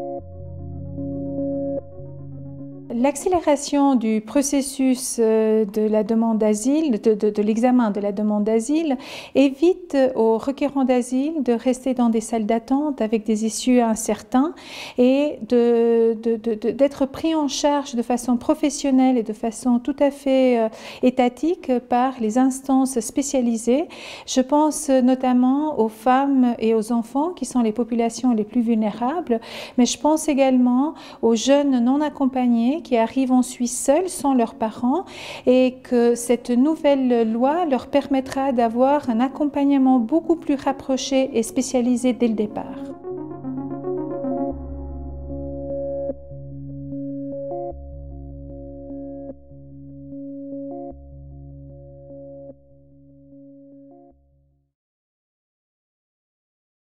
Thank you. L'accélération du processus euh, de la demande d'asile, de, l'examen de la demande d'asile, évite aux requérants d'asile de rester dans des salles d'attente avec des issues incertains et d'être pris en charge de façon professionnelle et de façon tout à fait euh, étatique par les instances spécialisées. Je pense notamment aux femmes et aux enfants qui sont les populations les plus vulnérables, mais je pense également aux jeunes non accompagnés qui arrivent en Suisse seuls, sans leurs parents, et que cette nouvelle loi leur permettra d'avoir un accompagnement beaucoup plus rapproché et spécialisé dès le départ.